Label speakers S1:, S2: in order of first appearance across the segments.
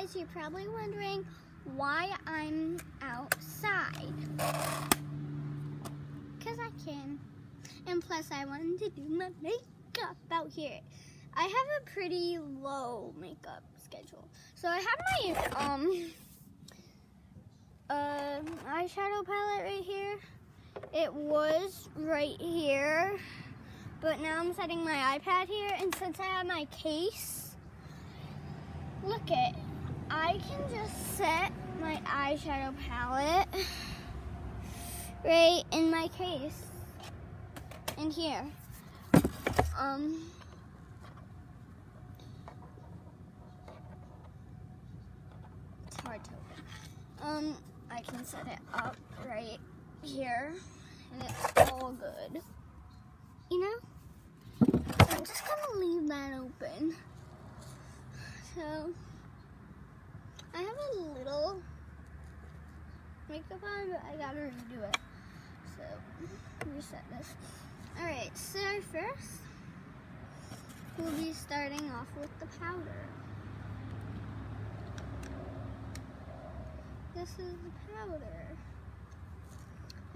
S1: guys, you're probably wondering why I'm outside. Because I can. And plus, I wanted to do my makeup out here. I have a pretty low makeup schedule. So I have my um uh, eyeshadow palette right here. It was right here, but now I'm setting my iPad here. And since I have my case, look it, I can just set my eyeshadow palette right in my case in here. Um, it's hard to open. Um, I can set it up right here and it's all good. You know? I'm just gonna leave that open. So, a little makeup on, but I gotta redo it. So, reset this. Alright, so first, we'll be starting off with the powder. This is the powder.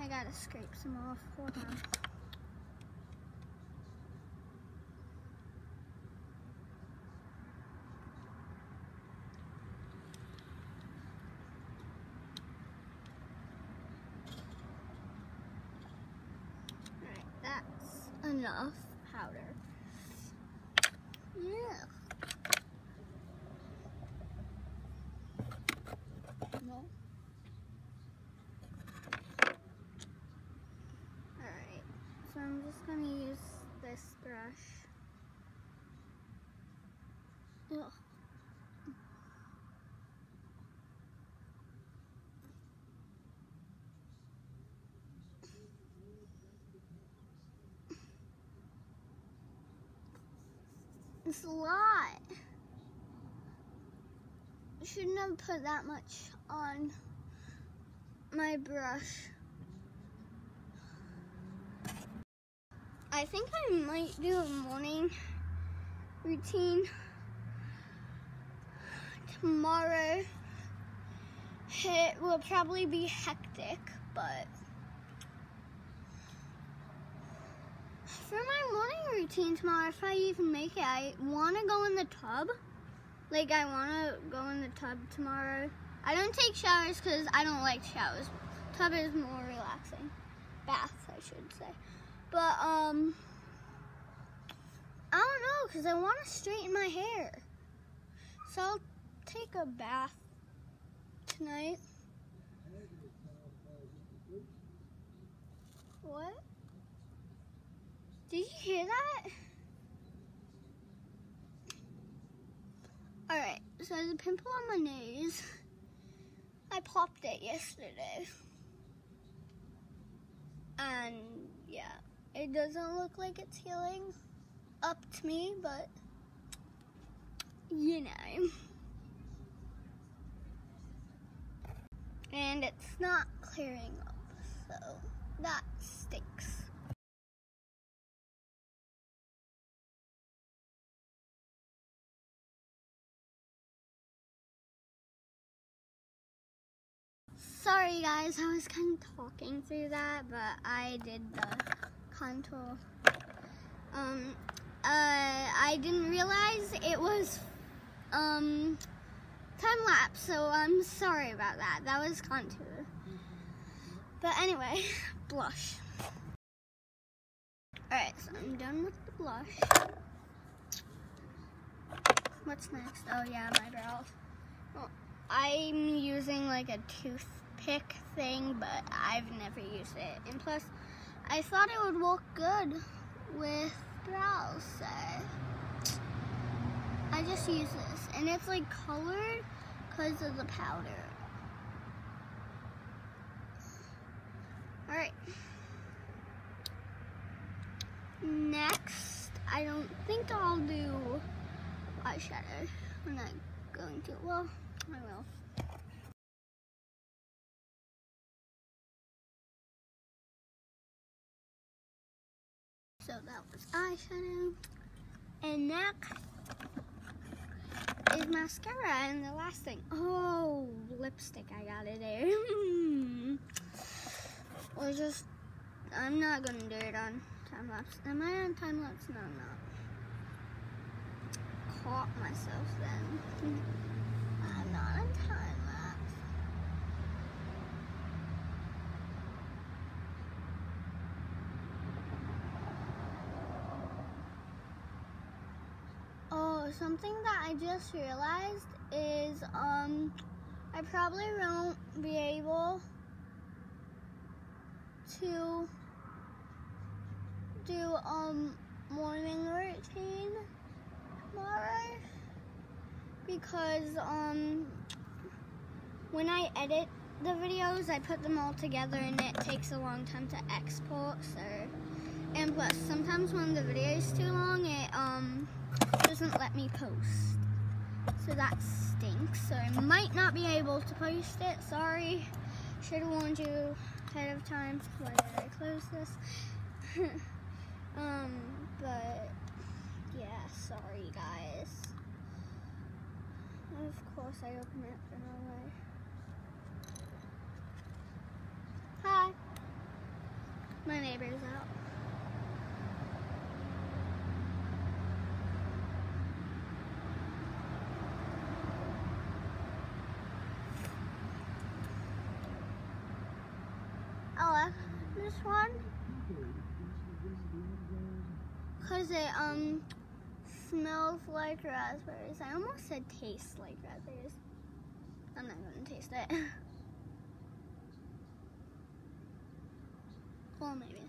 S1: I gotta scrape some off. Hold on. Alright, that's enough powder. Yeah. No. Alright, so I'm just gonna use this brush. Ugh. A lot. Shouldn't have put that much on my brush. I think I might do a morning routine tomorrow. It will probably be hectic, but for my morning routine tomorrow, if I even make it, I want to go in the tub. Like, I want to go in the tub tomorrow. I don't take showers because I don't like showers. Tub is more relaxing. Bath, I should say. But, um, I don't know because I want to straighten my hair. So I'll take a bath tonight. What? Did you hear that? Alright, so a pimple on my nose. I popped it yesterday. And yeah, it doesn't look like it's healing up to me, but you know. And it's not clearing up, so that stinks. Sorry guys, I was kind of talking through that, but I did the contour. Um, uh, I didn't realize it was um, time lapse, so I'm sorry about that. That was contour. But anyway, blush. Alright, so I'm done with the blush. What's next? Oh yeah, my brows. Well, I'm using like a toothpick thing, but I've never used it. And plus, I thought it would look good with brows, so I just use this. And it's like colored because of the powder. Alright. Next, I don't think I'll do eyeshadow. I'm not going to. Well, I will. Eyeshadow. And next, is mascara and the last thing. Oh, lipstick I got it there. or just, I'm not gonna do it on time lapse. Am I on time lapse? No, I'm not. Caught myself then. I'm not on time lapse. Oh, something that I just realized is um I probably won't be able to do um morning routine tomorrow because um when I edit the videos I put them all together and it takes a long time to export so and plus sometimes when the video is too long it um doesn't let me post. So that stinks. So I might not be able to post it. Sorry. Should have warned you ahead of time why did I close this. Um but yeah sorry guys. Of course I open it the wrong way. Hi. My neighbor's out Oh, this one? Cause it um smells like raspberries. I almost said tastes like raspberries. I'm not gonna taste it. well, maybe.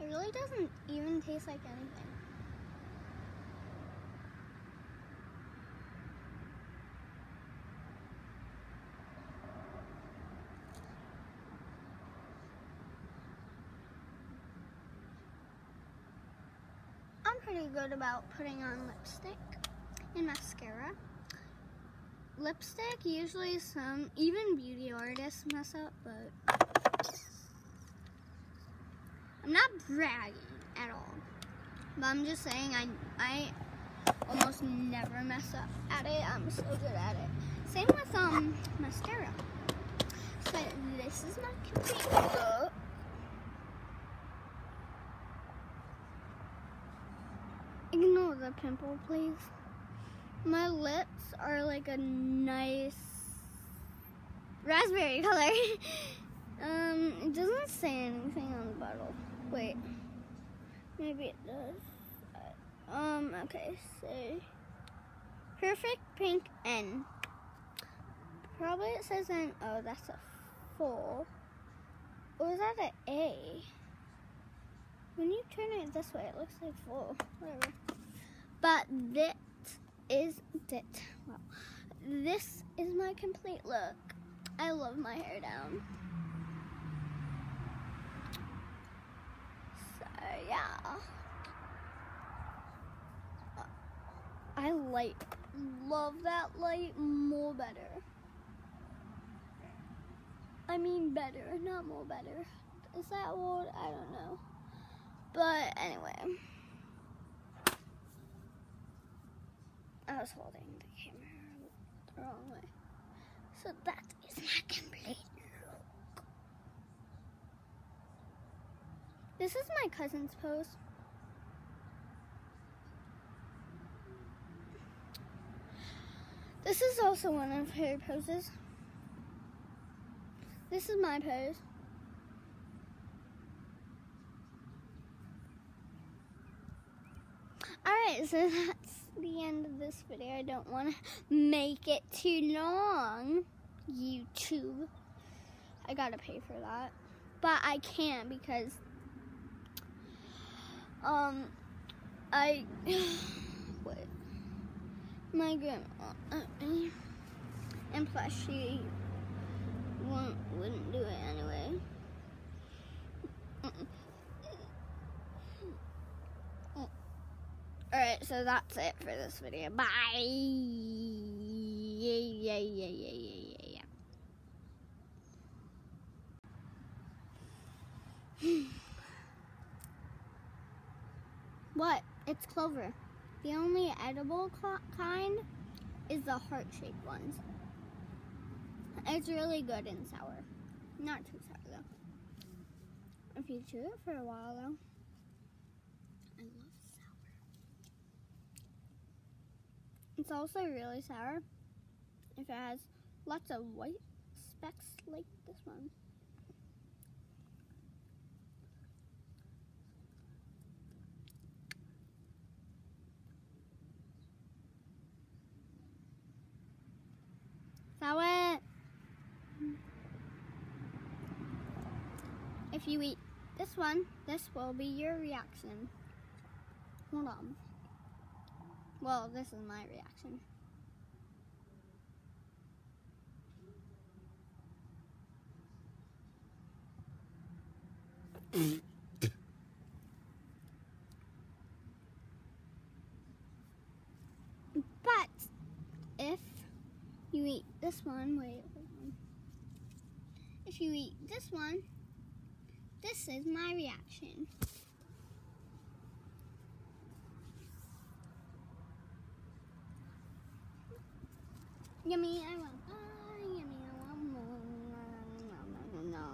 S1: It really doesn't even taste like anything. I'm pretty good about putting on lipstick and mascara. Lipstick, usually some, even beauty artists mess up, but I'm not bragging at all. But I'm just saying I, I almost never mess up at it. I'm so good at it. Same with um mascara. So this is my complete look. The pimple, please. My lips are like a nice raspberry color. um, it doesn't say anything on the bottle. Wait, maybe it does. Um, okay, say perfect pink N. Probably it says an oh, that's a four. Or is that an A? When you turn it this way, it looks like four. Whatever. But this is it. Well, this is my complete look. I love my hair down. So yeah. I like love that light more better. I mean better, not more better. Is that word? I don't know. But anyway. Was holding the camera the wrong way. So that is my complete look. This is my cousin's pose. This is also one of her poses. This is my pose. Alright, so that's the end of this video. I don't want to make it too long. YouTube. I gotta pay for that. But I can't because um I what my grandma uh, and plus she won't, wouldn't do it anyway. Alright, so that's it for this video. Bye! Yeah, yeah, yeah, yeah, yeah, yeah, yeah. what? It's Clover. The only edible kind is the heart-shaped ones. It's really good and sour. Not too sour though. If you chew it for a while though. I love sour. It's also really sour if it has lots of white specks like this one. Sour. If you eat this one, this will be your reaction. Hold on. Well, this is my reaction. but if you eat this one, wait, If you eat this one, this is my reaction. Yummy, I want, oh, yummy, I want more. No, no, no, no.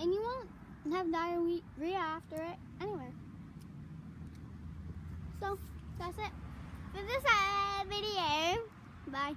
S1: And you won't have diarrhea after it anyway. So, that's it for this uh, video. Bye.